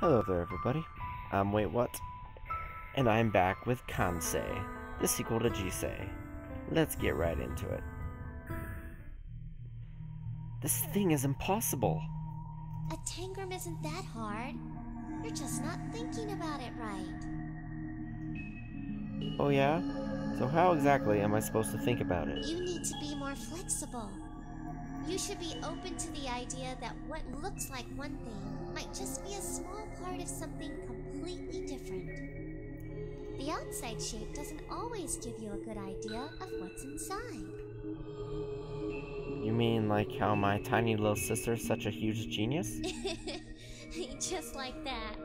Hello there, everybody. I'm Wait What? And I'm back with Kansei, the sequel to Jisei. Let's get right into it. This thing is impossible. A tangram isn't that hard. You're just not thinking about it right. Oh, yeah? So, how exactly am I supposed to think about it? You need to be more flexible. You should be open to the idea that what looks like one thing might just be a small part of something completely different. The outside shape doesn't always give you a good idea of what's inside. You mean like how my tiny little sister's such a huge genius? just like that.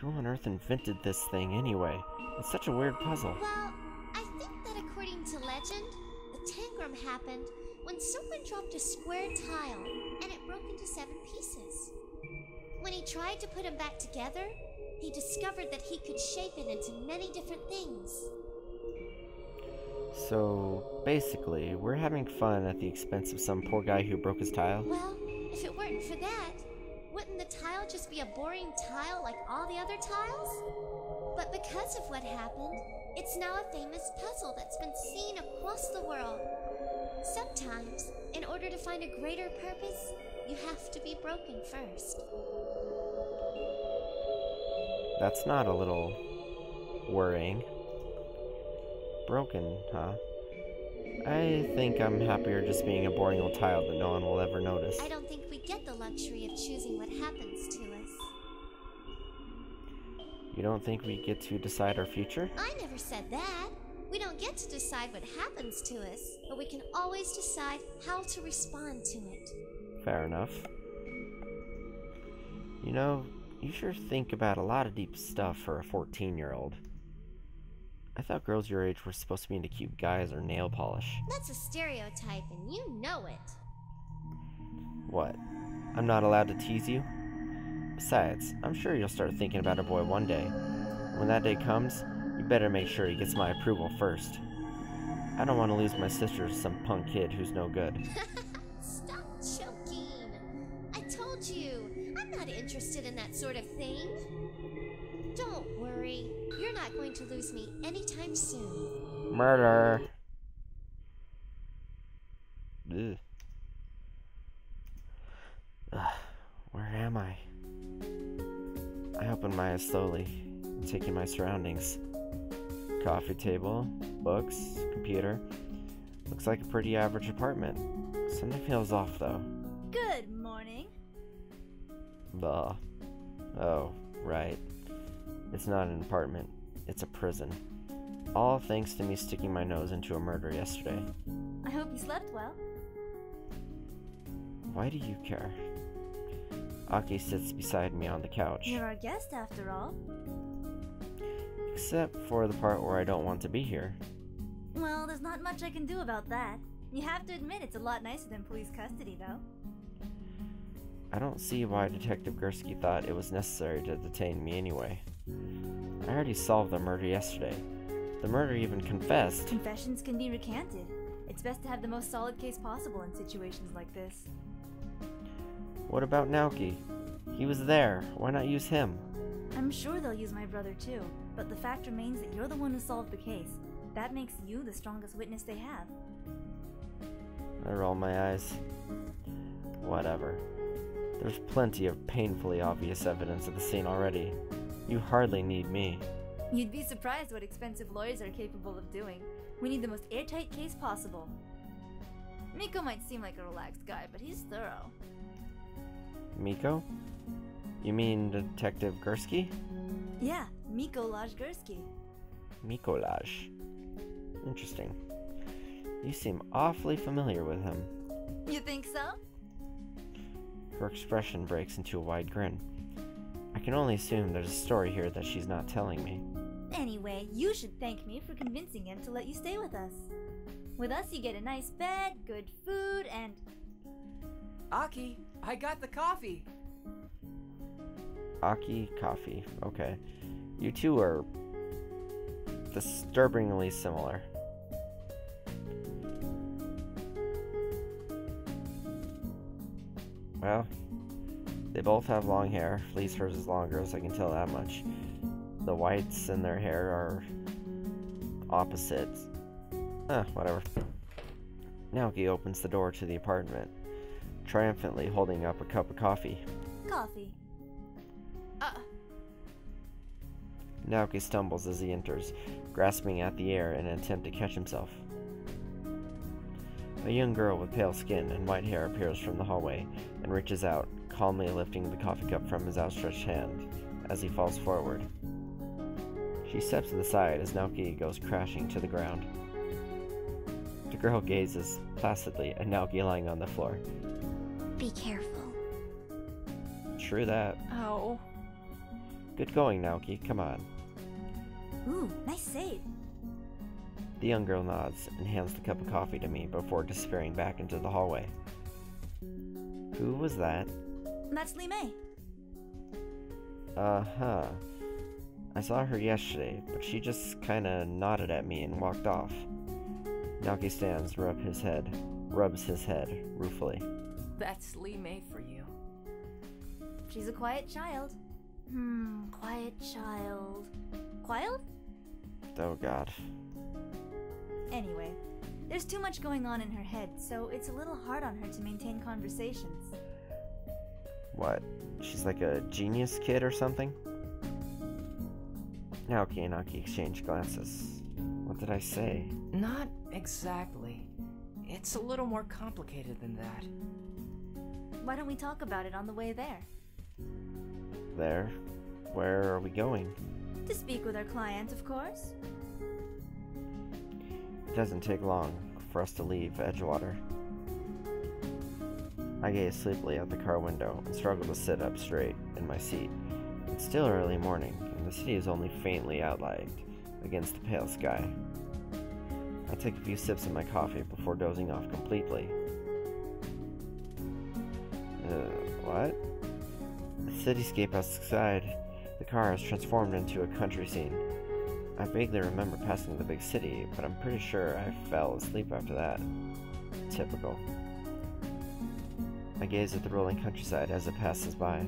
Who on earth invented this thing anyway? It's such a weird puzzle. Well, tangram happened when someone dropped a square tile and it broke into seven pieces. When he tried to put them back together, he discovered that he could shape it into many different things. So, basically, we're having fun at the expense of some poor guy who broke his tile? Well, if it weren't for that, wouldn't the tile just be a boring tile like all the other tiles? But because of what happened, it's now a famous puzzle that's been seen across the world. Sometimes, in order to find a greater purpose, you have to be broken first. That's not a little worrying. Broken, huh? I think I'm happier just being a boring old tile that no one will ever notice. I don't think we get the luxury of choosing what happens to. You don't think we get to decide our future? I never said that. We don't get to decide what happens to us, but we can always decide how to respond to it. Fair enough. You know, you sure think about a lot of deep stuff for a 14 year old. I thought girls your age were supposed to be into cute guys or nail polish. That's a stereotype, and you know it. What? I'm not allowed to tease you? Besides, I'm sure you'll start thinking about a boy one day. When that day comes, you better make sure he gets my approval first. I don't want to lose my sister to some punk kid who's no good. Stop choking. I told you, I'm not interested in that sort of thing. Don't worry, you're not going to lose me anytime soon. Murder! Ugh. Ugh, where am I? I open my eyes slowly, taking my surroundings. Coffee table, books, computer. Looks like a pretty average apartment. Something feels off though. Good morning. Blah. Oh, right. It's not an apartment, it's a prison. All thanks to me sticking my nose into a murder yesterday. I hope you slept well. Why do you care? Aki sits beside me on the couch. You're our guest after all. Except for the part where I don't want to be here. Well, there's not much I can do about that. You have to admit it's a lot nicer than police custody, though. I don't see why Detective Gurski thought it was necessary to detain me anyway. I already solved the murder yesterday. The murderer even confessed. Confessions can be recanted. It's best to have the most solid case possible in situations like this. What about Naoki? He was there. Why not use him? I'm sure they'll use my brother too, but the fact remains that you're the one who solved the case. That makes you the strongest witness they have. I roll my eyes. Whatever. There's plenty of painfully obvious evidence at the scene already. You hardly need me. You'd be surprised what expensive lawyers are capable of doing. We need the most airtight case possible. Miko might seem like a relaxed guy, but he's thorough. Miko? You mean Detective Gurski? Yeah, Mikolaj Gurski. Mikolaj. Interesting. You seem awfully familiar with him. You think so? Her expression breaks into a wide grin. I can only assume there's a story here that she's not telling me. Anyway, you should thank me for convincing him to let you stay with us. With us, you get a nice bed, good food, and. Aki, I got the coffee. Aki coffee. Okay. You two are disturbingly similar. Well, They both have long hair, at least hers is longer, so I can tell that much. The whites in their hair are opposites. Ah, whatever. Naoki opens the door to the apartment, triumphantly holding up a cup of coffee. Coffee. Uh, Naoki stumbles as he enters, grasping at the air in an attempt to catch himself. A young girl with pale skin and white hair appears from the hallway and reaches out, calmly lifting the coffee cup from his outstretched hand as he falls forward. She steps to the side as Naoki goes crashing to the ground. The girl gazes placidly at Naoki lying on the floor. Be careful. True that. Oh. Good going, Naoki. Come on. ooh, nice save. The young girl nods and hands the cup of coffee to me before disappearing back into the hallway. Who was that? That's Li Mei. Uh huh. I saw her yesterday, but she just kinda nodded at me and walked off. Naoki stands, rub his head, rubs his head ruefully. That's Li Mei for you. She's a quiet child. Hmm, quiet child. Quiet? Oh god. Anyway, there's too much going on in her head, so it's a little hard on her to maintain conversations. What? She's like a genius kid or something? Naoki and Aki exchange glances. What did I say? Not exactly. It's a little more complicated than that. Why don't we talk about it on the way there? There? Where are we going? To speak with our client, of course. It doesn't take long for us to leave Edgewater. I gaze sleepily out the car window and struggle to sit up straight in my seat. It's still early morning, and the city is only faintly outlined against the pale sky. I take a few sips of my coffee before dozing off completely. What? The cityscape outside the car has transformed into a country scene. I vaguely remember passing the big city, but I'm pretty sure I fell asleep after that. Typical. I gaze at the rolling countryside as it passes by.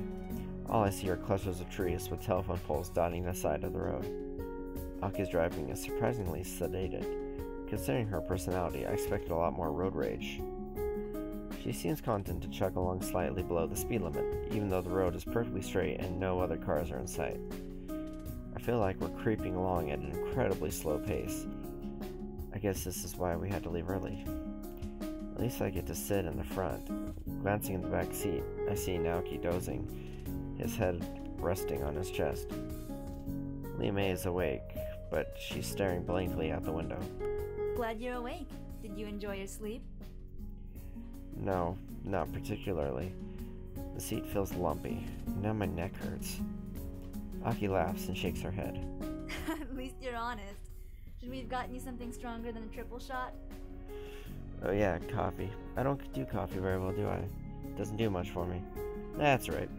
All I see are clusters of trees with telephone poles dotting the side of the road. Aki's driving is surprisingly sedated. Considering her personality, I expected a lot more road rage. She seems content to chug along slightly below the speed limit, even though the road is perfectly straight and no other cars are in sight. I feel like we're creeping along at an incredibly slow pace. I guess this is why we had to leave early. At least I get to sit in the front. Glancing in the back seat, I see Naoki dozing, his head resting on his chest. Li Mei is awake, but she's staring blankly out the window. Glad you're awake. Did you enjoy your sleep? No, not particularly. The seat feels lumpy. Now my neck hurts. Aki laughs and shakes her head. At least you're honest. Should we have gotten you something stronger than a triple shot? Oh yeah, coffee. I don't do coffee very well, do I? Doesn't do much for me. That's right.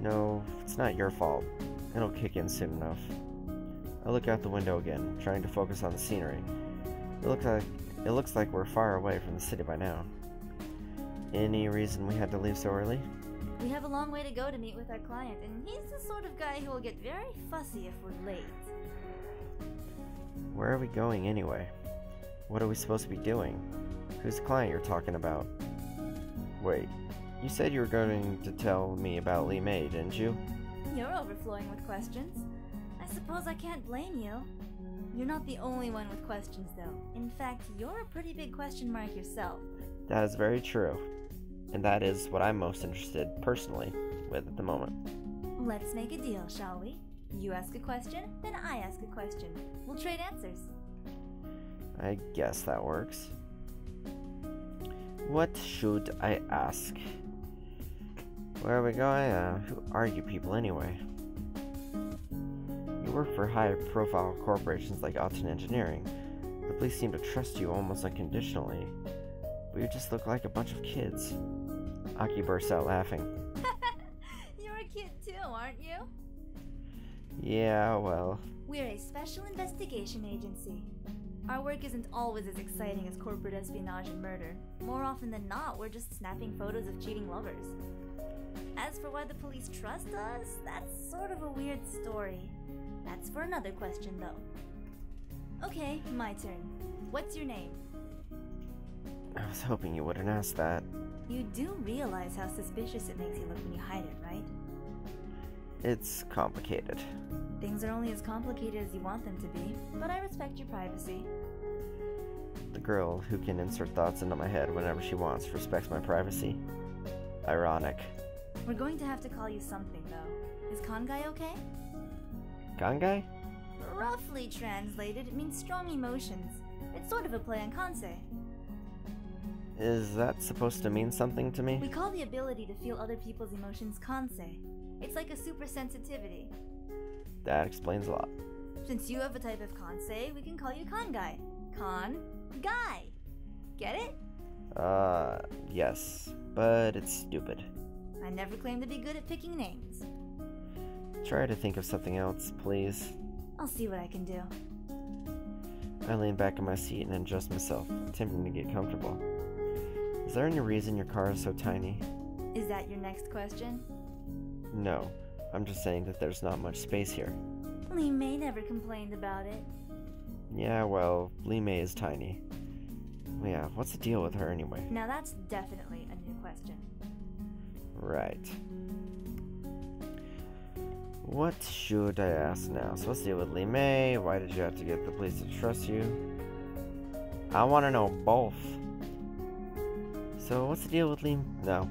No, it's not your fault. It'll kick in soon enough. I look out the window again, trying to focus on the scenery. It looks like it looks like we're far away from the city by now. Any reason we had to leave so early? We have a long way to go to meet with our client, and he's the sort of guy who will get very fussy if we're late. Where are we going anyway? What are we supposed to be doing? Who's the client you're talking about? Wait, you said you were going to tell me about Li Mei, didn't you? You're overflowing with questions. I suppose I can't blame you. You're not the only one with questions, though. In fact, you're a pretty big question mark yourself. That is very true. And that is what I'm most interested, personally, with at the moment. Let's make a deal, shall we? You ask a question, then I ask a question. We'll trade answers. I guess that works. What should I ask? Where are we going? Uh, who are you people anyway? You work for high profile corporations like Auten Engineering. The police seem to trust you almost unconditionally. But you just look like a bunch of kids. Aki bursts out laughing. You're a kid too, aren't you? Yeah, well, We're a special investigation agency. Our work isn't always as exciting as corporate espionage and murder. More often than not, we're just snapping photos of cheating lovers. As for why the police trust us, that's sort of a weird story. That's for another question, though. Okay, my turn. What's your name? I was hoping you wouldn't ask that. You do realize how suspicious it makes you look when you hide it, right? It's complicated. Things are only as complicated as you want them to be, but I respect your privacy. The girl who can insert thoughts into my head whenever she wants respects my privacy. Ironic. We're going to have to call you something, though. Is Kongai okay? Gangai? Roughly translated, it means strong emotions. It's sort of a play on Kansei. Is that supposed to mean something to me? We call the ability to feel other people's emotions Kansei. It's like a super sensitivity. That explains a lot. Since you have a type of Kansei, we can call you Kongai. Kon Guy. Get it? Uh, yes, but it's stupid. I never claimed to be good at picking names. Try to think of something else, please. I'll see what I can do. I lean back in my seat and adjust myself, attempting to get comfortable. Is there any reason your car is so tiny? Is that your next question? No, I'm just saying that there's not much space here. Li Mei never complained about it. Yeah, well, Li Mei is tiny. Yeah, what's the deal with her anyway? Now that's definitely a new question. Right. What should I ask now? So the deal with Li Mei? Why did you have to get the police to trust you? I want to know both. So what's the deal with Lee? No.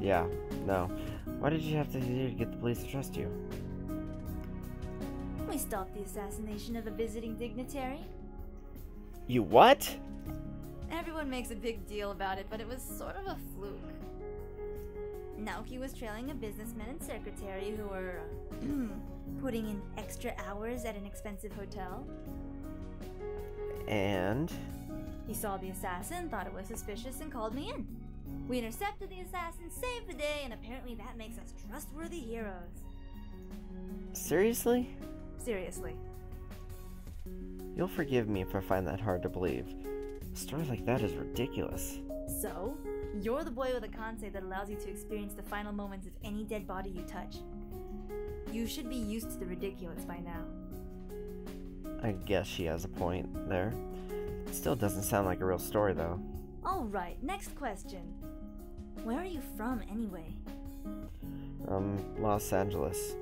Yeah, no. Why did you have to do to get the police to trust you? We stopped the assassination of a visiting dignitary. You what? Everyone makes a big deal about it, but it was sort of a fluke. Naoki was trailing a businessman and secretary who were putting in extra hours at an expensive hotel. And He saw the assassin, thought it was suspicious, and called me in. We intercepted the assassin, saved the day, and apparently that makes us trustworthy heroes. seriously? Seriously. You'll forgive me if I find that hard to believe. A story like that is ridiculous. So, you're the boy with a kansei that allows you to experience the final moments of any dead body you touch. You should be used to the ridiculous by now. I guess she has a point there. Still doesn't sound like a real story though. Alright, next question. Where are you from anyway? Um, Los Angeles.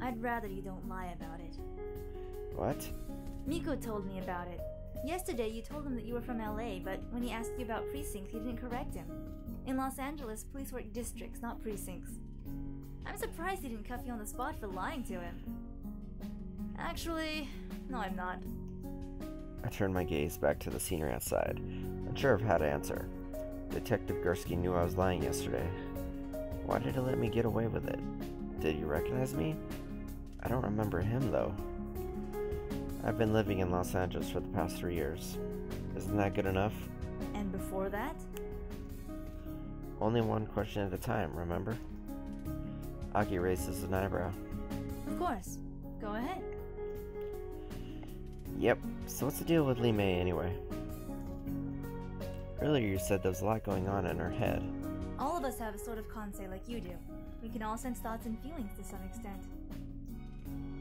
I'd rather you don't lie about it. What? Miko told me about it. Yesterday, you told him that you were from LA, but when he asked you about precincts, you didn't correct him. In Los Angeles, police work districts, not precincts. I'm surprised he didn't cuff you on the spot for lying to him. Actually, no, I'm not. I turned my gaze back to the scenery outside, unsure of how to answer. Detective Gurski knew I was lying yesterday. Why did he let me get away with it? Did he recognize me? I don't remember him though. I've been living in Los Angeles for the past three years. Isn't that good enough? And before that? Only one question at a time, remember? Aki raises an eyebrow. Of course. Go ahead. Yep, so what's the deal with Li Mei anyway? Earlier you said there was a lot going on in her head. All of us have a sort of kansei like you do. We can all sense thoughts and feelings to some extent.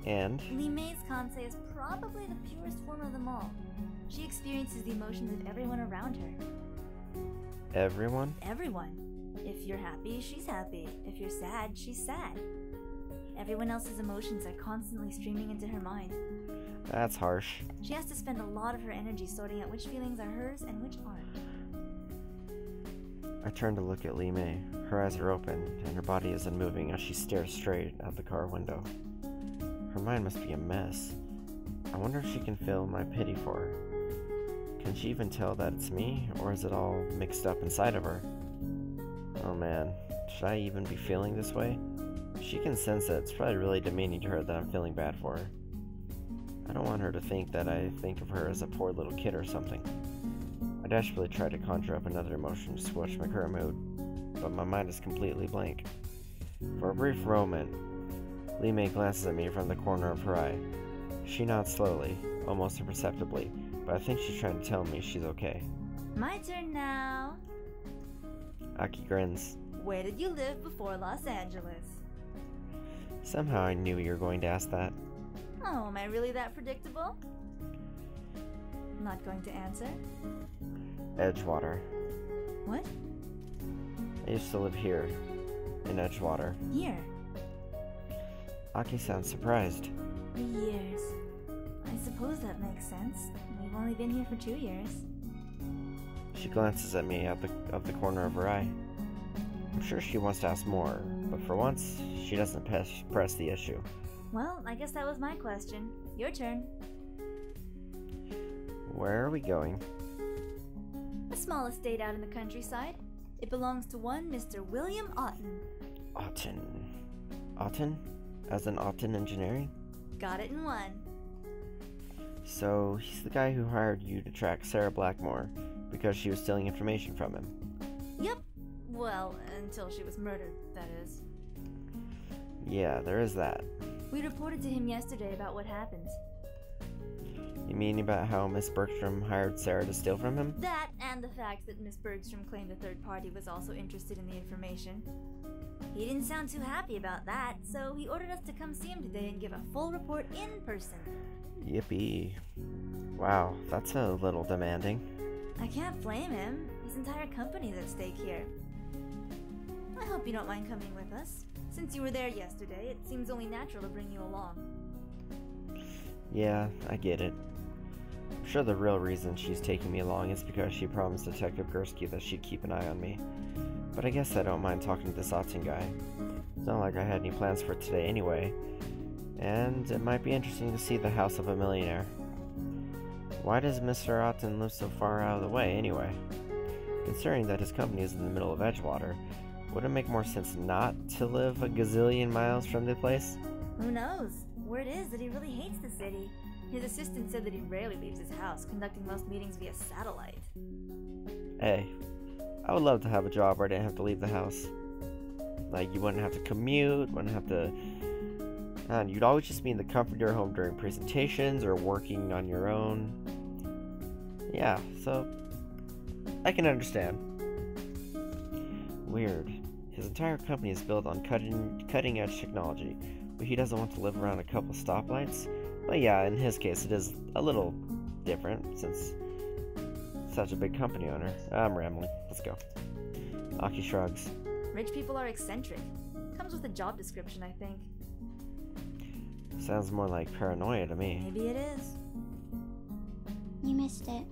And Li Mei's kansei is probably the purest form of them all. She experiences the emotions of everyone around her. everyone? Everyone. If you're happy, she's happy. If you're sad, she's sad. Everyone else's emotions are constantly streaming into her mind. That's harsh. She has to spend a lot of her energy sorting out which feelings are hers and which aren't. I turn to look at Li Mei. Her eyes are open, and her body isn't moving as she stares straight out the car window. Her mind must be a mess. I wonder if she can feel my pity for her. Can she even tell that it's me, or is it all mixed up inside of her? Oh man, should I even be feeling this way? She can sense that it's probably really demeaning to her that I'm feeling bad for her. I don't want her to think that I think of her as a poor little kid or something. I desperately try to conjure up another emotion to squash my current mood, but my mind is completely blank. For a brief moment, Li Mei glances at me from the corner of her eye. She nods slowly, almost imperceptibly, but I think she's trying to tell me she's okay. My turn now. Aki grins. Where did you live before Los Angeles? Somehow I knew you were going to ask that. Oh, am I really that predictable? Not going to answer? Edgewater. What? I used to live here, in Edgewater. Here. Aki sounds surprised. Years. I suppose that makes sense. We've only been here for two years. She glances at me out the, of the corner of her eye. I'm sure she wants to ask more, but for once, she doesn't press, press the issue. Well, I guess that was my question. Your turn. Where are we going? A small estate out in the countryside. It belongs to one Mr. William Auten. Auten. Auten? As in Auten Engineering? Got it in one. So, he's the guy who hired you to track Sarah Blackmore because she was stealing information from him. Yep. Well, until she was murdered, that is. Yeah, there is that. We reported to him yesterday about what happened. You mean about how Miss Bergstrom hired Sarah to steal from him? That and the fact that Miss Bergstrom claimed a third party was also interested in the information. He didn't sound too happy about that, so he ordered us to come see him today and give a full report in person. Yippee. Wow, that's a little demanding. I can't blame him. His entire company's at stake here. I hope you don't mind coming with us. Since you were there yesterday, it seems only natural to bring you along. Yeah, I get it. I'm sure the real reason she's taking me along is because she promised Detective Gurski that she'd keep an eye on me. But I guess I don't mind talking to this Auten guy. It's not like I had any plans for today anyway. And it might be interesting to see the house of a millionaire. Why does Mr. Auten live so far out of the way anyway? Considering that his company is in the middle of Edgewater, would it make more sense not to live a gazillion miles from the place? Who knows? Word is that he really hates the city. His assistant said that he rarely leaves his house, conducting most meetings via satellite. Hey, I would love to have a job where I didn't have to leave the house. Like, you wouldn't have to commute, wouldn't have to. And you'd always just be in the comfort of your home during presentations or working on your own. Yeah, so. I can understand. Weird. His entire company is built on cutting, cutting edge technology, but he doesn't want to live around a couple stoplights. But yeah, in his case, it is a little different since such a big company owner. I'm rambling. Let's go. Aki shrugs. Rich people are eccentric. Comes with a job description, I think. Sounds more like paranoia to me. Maybe it is. You missed it.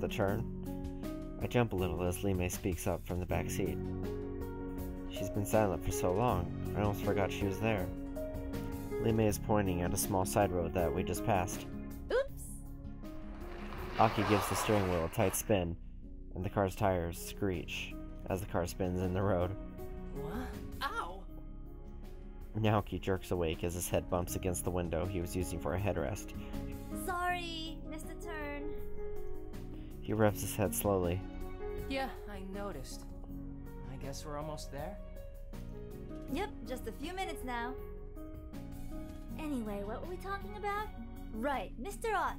The turn. I jump a little as Li Mei speaks up from the back seat. She's been silent for so long, I almost forgot she was there. Li Mei is pointing at a small side road that we just passed. Oops! Aki gives the steering wheel a tight spin, and the car's tires screech as the car spins in the road. What? Ow! Naoki jerks awake as his head bumps against the window he was using for a headrest. Sorry, missed a turn. He revs his head slowly. Yeah, I noticed. I guess we're almost there. Yep, just a few minutes now. Anyway, what were we talking about? Right, Mr. Auten.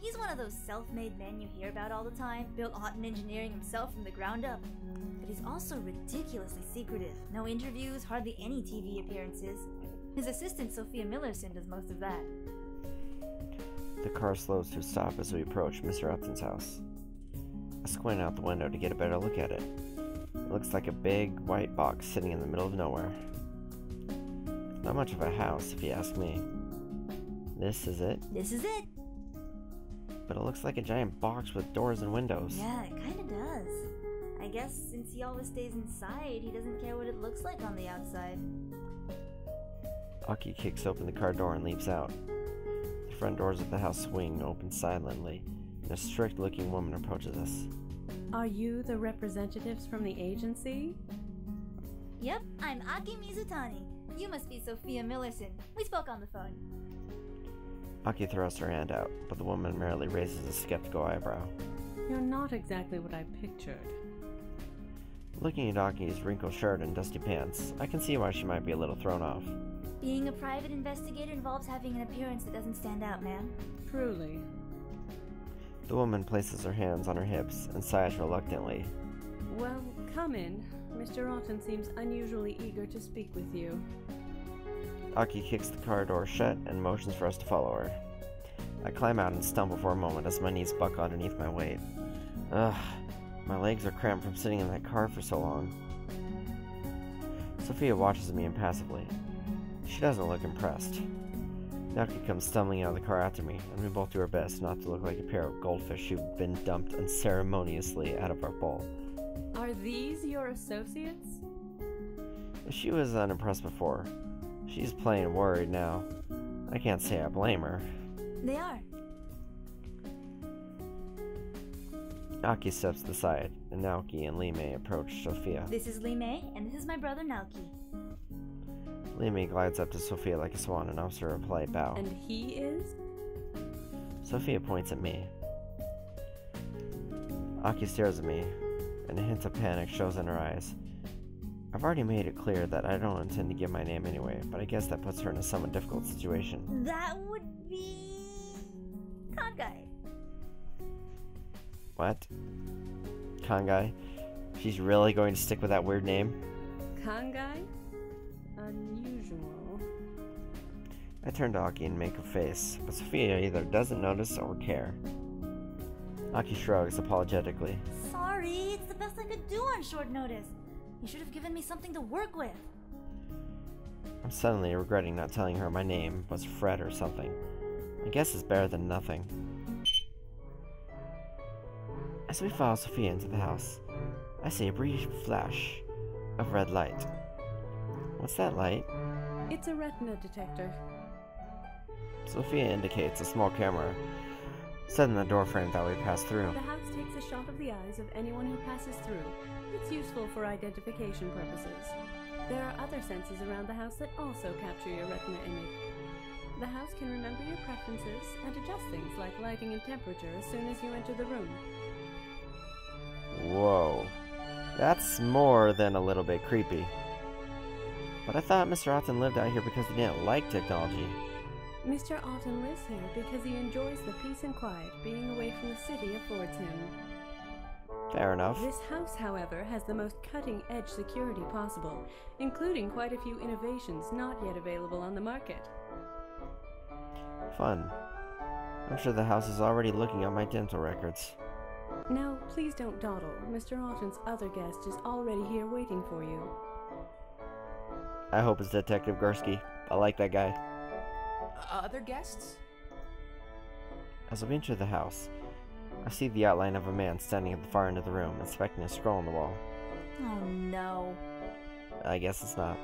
He's one of those self-made men you hear about all the time, built Auten Engineering himself from the ground up. But he's also ridiculously secretive. No interviews, hardly any TV appearances. His assistant, Sophia Millerson, does most of that. The car slows to a stop as we approach Mr. Auten's house. I squint out the window to get a better look at it. Looks like a big, white box sitting in the middle of nowhere. Not much of a house, if you ask me. This is it, This is it! but it looks like a giant box with doors and windows. Yeah, it kinda does. I guess since he always stays inside, he doesn't care what it looks like on the outside. Aki kicks open the car door and leaps out. The front doors of the house swing open silently, and a strict looking woman approaches us. Are you the representatives from the agency? Yep, I'm Aki Mizutani. You must be Sophia Millerson. We spoke on the phone. Aki throws her hand out, but the woman merely raises a skeptical eyebrow. You're not exactly what I pictured. Looking at Aki's wrinkled shirt and dusty pants, I can see why she might be a little thrown off. Being a private investigator involves having an appearance that doesn't stand out, ma'am. Truly. The woman places her hands on her hips and sighs reluctantly. Well, come in. Mr. Auten seems unusually eager to speak with you. Aki kicks the car door shut and motions for us to follow her. I climb out and stumble for a moment as my knees buckle underneath my weight. Ugh, my legs are cramped from sitting in that car for so long. Sophia watches me impassively. She doesn't look impressed. Naoki comes stumbling out of the car after me, and we both do our best not to look like a pair of goldfish who've been dumped unceremoniously out of our bowl. Are these your associates? She was unimpressed before. She's plain worried now. I can't say I blame her. They are. Aki steps to the side, and Naoki and Li Mei approach Sophia. This is Li Mei, and this is my brother Naoki. Li Mei glides up to Sophia like a swan and offers her a polite bow. And he is? Sophia points at me. Aki stares at me, and a hint of panic shows in her eyes. I've already made it clear that I don't intend to give my name anyway, but I guess that puts her in a somewhat difficult situation. That would be. Kangai. What? Kangai? She's really going to stick with that weird name? Kangai? Unusual. I turn to Aki and make a face, but Sophia either doesn't notice or care. Aki shrugs apologetically. Sorry, it's the best I could do on short notice. You should have given me something to work with. I'm suddenly regretting not telling her my name was Fred or something. I guess it's better than nothing. As we follow Sophia into the house, I see a brief flash of red light. What's that light? It's a retina detector. Sophia indicates a small camera set in the doorframe that we pass through. The house takes a shot of the eyes of anyone who passes through. It's useful for identification purposes. There are other sensors around the house that also capture your retina image. The house can remember your preferences and adjust things like lighting and temperature as soon as you enter the room. Whoa. That's more than a little bit creepy. But I thought Mr. Auten lived out here because he didn't like technology. Mr. Auten lives here because he enjoys the peace and quiet being away from the city affords him. Fair enough. This house, however, has the most cutting edge security possible, including quite a few innovations not yet available on the market. Fun. I'm sure the house is already looking at my dental records. Now, please don't dawdle. Mr. Auten's other guest is already here waiting for you. I hope it's Detective Gurski. I like that guy. Uh, other guests? As we enter the house, I see the outline of a man standing at the far end of the room, inspecting a scroll on the wall. Oh no. I guess it's not.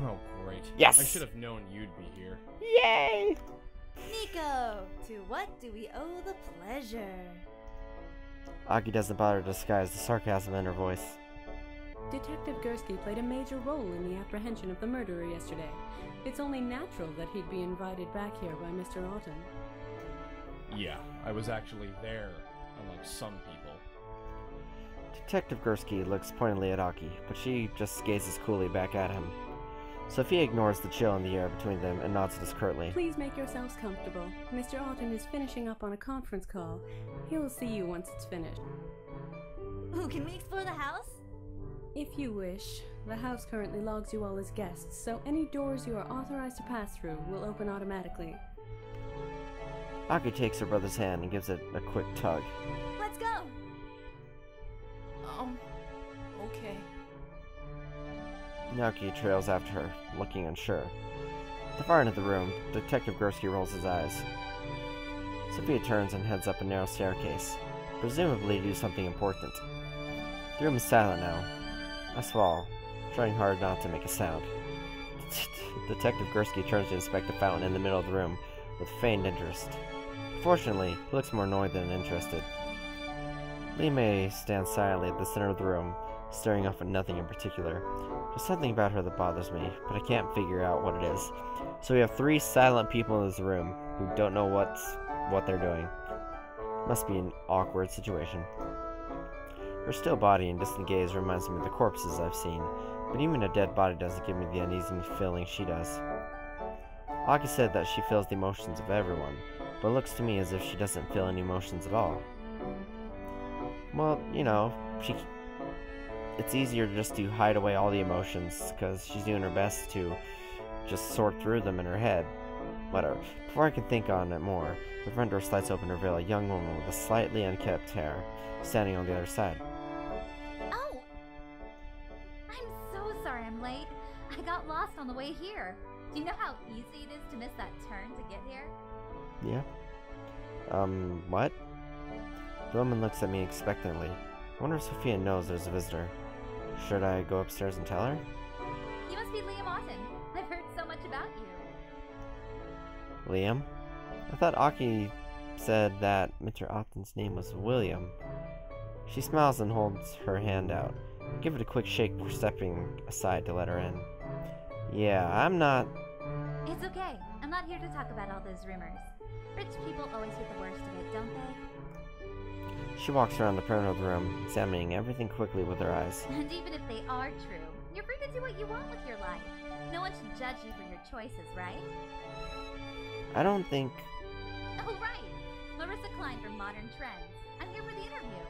Oh, great. Yes! I should have known you'd be here. Yay! Miko! To what do we owe the pleasure? Aki doesn't bother to disguise the sarcasm in her voice. Detective Gurski played a major role in the apprehension of the murderer yesterday. It's only natural that he'd be invited back here by Mr. Auten. Yeah, I was actually there, unlike some people. Detective Gurski looks pointedly at Aki, but she just gazes coolly back at him. Sophia ignores the chill in the air between them and nods at us curtly. Please make yourselves comfortable. Mr. Auten is finishing up on a conference call. He will see you once it's finished. Ooh, can we explore the house? If you wish, the house currently logs you all as guests, so any doors you are authorized to pass through will open automatically. Aki takes her brother's hand and gives it a quick tug. Let's go! Um, okay. Naoki trails after her, looking unsure. At the far end of the room, Detective Gurski rolls his eyes. Sophia turns and heads up a narrow staircase, presumably to do something important. The room is silent now. I swallow, trying hard not to make a sound. Detective Gurski turns to inspect the fountain in the middle of the room with feigned interest. Fortunately, he looks more annoyed than interested. Li Mei stands silently at the center of the room, staring off at nothing in particular. There's something about her that bothers me, but I can't figure out what it is. So we have three silent people in this room who don't know what's what they're doing. Must be an awkward situation. Her still body and distant gaze reminds me of the corpses I've seen, but even a dead body doesn't give me the uneasy feeling she does. Aki said that she feels the emotions of everyone, but it looks to me as if she doesn't feel any emotions at all. Well, you know, she. It's easier just to hide away all the emotions because she's doing her best to just sort through them in her head. Whatever. Before I can think on it more, the front door slides open to reveal a young woman with a slightly unkempt hair standing on the other side. I'm late. I got lost on the way here. Do you know how easy it is to miss that turn to get here? Yeah? Um, what? The woman looks at me expectantly. I wonder if Sophia knows there's a visitor. Should I go upstairs and tell her? You must be Liam Auten. I've heard so much about you. Liam? I thought Aki said that Mr. Auten's name was William. She smiles and holds her hand out. Give it a quick shake before stepping aside to let her in. Yeah, I'm not. It's okay. I'm not here to talk about all those rumors. Rich people always get the worst of it, don't they? She walks around the perimeter of the room, examining everything quickly with her eyes. And even if they are true, you're free to do what you want with your life. No one should judge you for your choices, right? I don't think. Oh, right. Marissa Klein from Modern Trends. I'm here for the interview.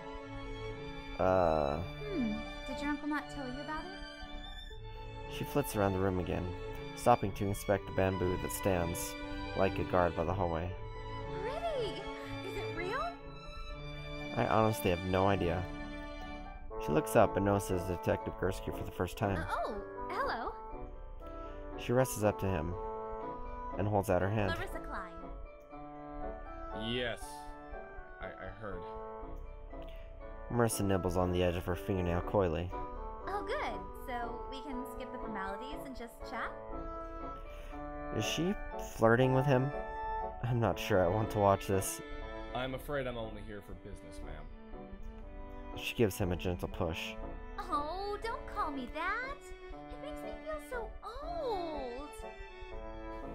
Uh. Hmm. Did your uncle not tell you about it? She flits around the room again, stopping to inspect the bamboo that stands like a guard by the hallway. Pretty! Is it real? I honestly have no idea. She looks up and notices Detective Gurski for the first time. Uh, oh, hello. She rushes up to him and holds out her hand. Marissa Klein. Yes. I, I heard. Marissa nibbles on the edge of her fingernail coyly. Oh, good. So we can skip the formalities and just chat? Is she flirting with him? I'm not sure I want to watch this. I'm afraid I'm only here for business, ma'am. She gives him a gentle push. Oh, don't call me that. It makes me feel so old.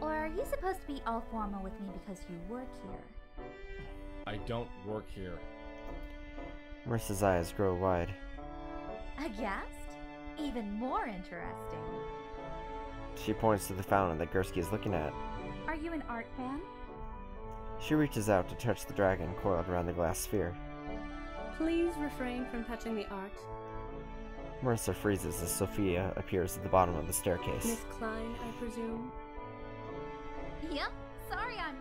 Or are you supposed to be all formal with me because you work here? I don't work here. Marissa's eyes grow wide. A guest? Even more interesting. She points to the fountain that Gurski is looking at. Are you an art fan? She reaches out to touch the dragon coiled around the glass sphere. Please refrain from touching the art. Marissa freezes as Sophia appears at the bottom of the staircase. Miss Klein, I presume. Yep. Sorry, I'm.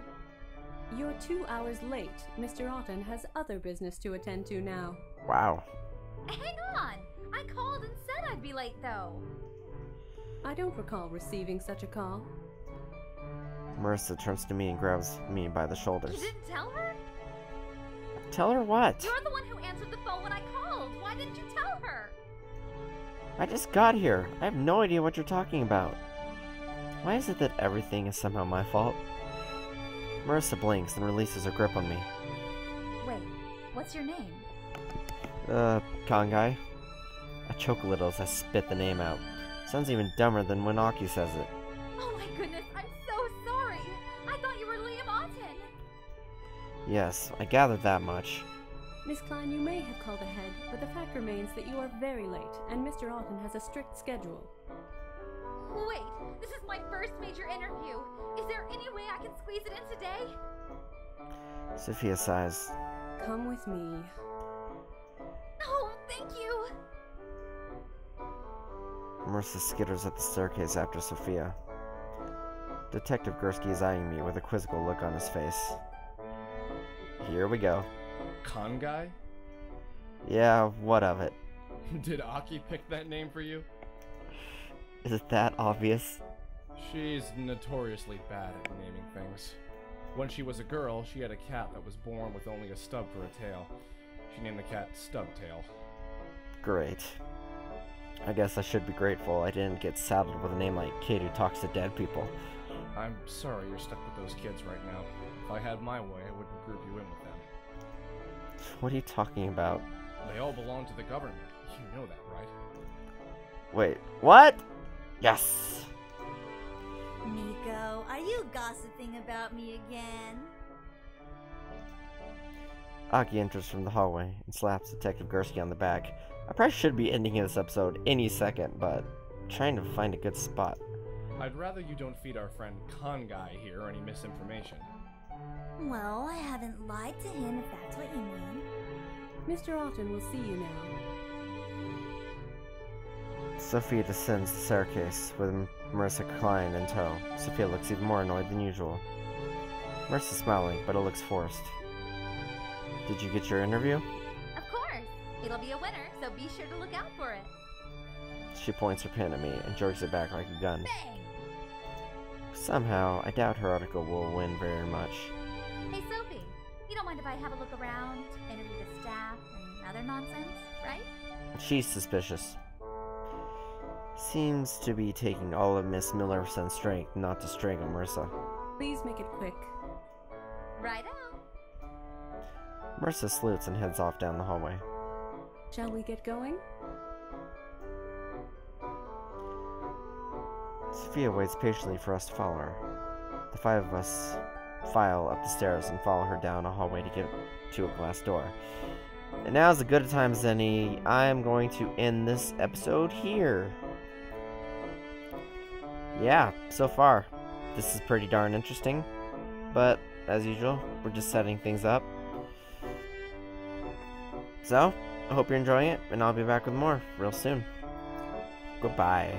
You're two hours late. Mr. Auten has other business to attend to now. Wow. Hang on! I called and said I'd be late, though. I don't recall receiving such a call. Marissa turns to me and grabs me by the shoulders. You shoulders. didn't tell her? Tell her what? You're the one who answered the phone when I called. Why didn't you tell her? I just got here. I have no idea what you're talking about. Why is it that everything is somehow my fault? Marissa blinks and releases her grip on me. Wait, what's your name? Uh, con guy? I choke a little as I spit the name out. Sounds even dumber than when Aki says it. Oh my goodness, I'm so sorry. I thought you were Liam Auten. Yes, I gathered that much. Miss Klein, you may have called ahead, but the fact remains that you are very late, and Mr. Auten has a strict schedule. Wait, this is my first major interview. Is there any way I can squeeze it in today? Sophia sighs. Come with me. Oh, thank you. Marissa skitters up the staircase after Sophia. Detective Gurski is eyeing me with a quizzical look on his face. Here we go. Con guy? Yeah, what of it? Did Aki pick that name for you? Is it that obvious? She's notoriously bad at naming things. When she was a girl, she had a cat that was born with only a stub for a tail. She named the cat Stubtail. Great. I guess I should be grateful I didn't get saddled with a name like Kid who talks to dead people. I'm sorry you're stuck with those kids right now. If I had my way, I wouldn't group you in with them. What are you talking about? They all belong to the government. You know that, right? Wait, what? Yes! Miko, are you gossiping about me again? Aki enters from the hallway and slaps Detective Gurski on the back. I probably should be ending this episode any second, but I'm trying to find a good spot. I'd rather you don't feed our friend Con Guy here any misinformation. Well, I haven't lied to him if that's what you mean. Mr. Auten will see you now. Sophia descends the staircase with Marissa Klein in tow. Sophia looks even more annoyed than usual. Marissa's smiling, but it looks forced. Did you get your interview? Of course. It'll be a winner, so be sure to look out for it. She points her pen at me and jerks it back like a gun. Bang! Somehow, I doubt her article will win very much. Hey, Sophie. You don't mind if I have a look around, interview the staff, and other nonsense, right? She's suspicious. Seems to be taking all of Miss Millicent's strength not to strangle Marissa. Please make it quick. Right out. Marissa salutes and heads off down the hallway. Shall we get going? Sophia waits patiently for us to follow her. The five of us file up the stairs and follow her down a hallway to get to a glass door. And now is as good a time as any. I am going to end this episode here. Yeah, so far, this is pretty darn interesting. But, as usual, we're just setting things up. So, I hope you're enjoying it, and I'll be back with more real soon. Goodbye.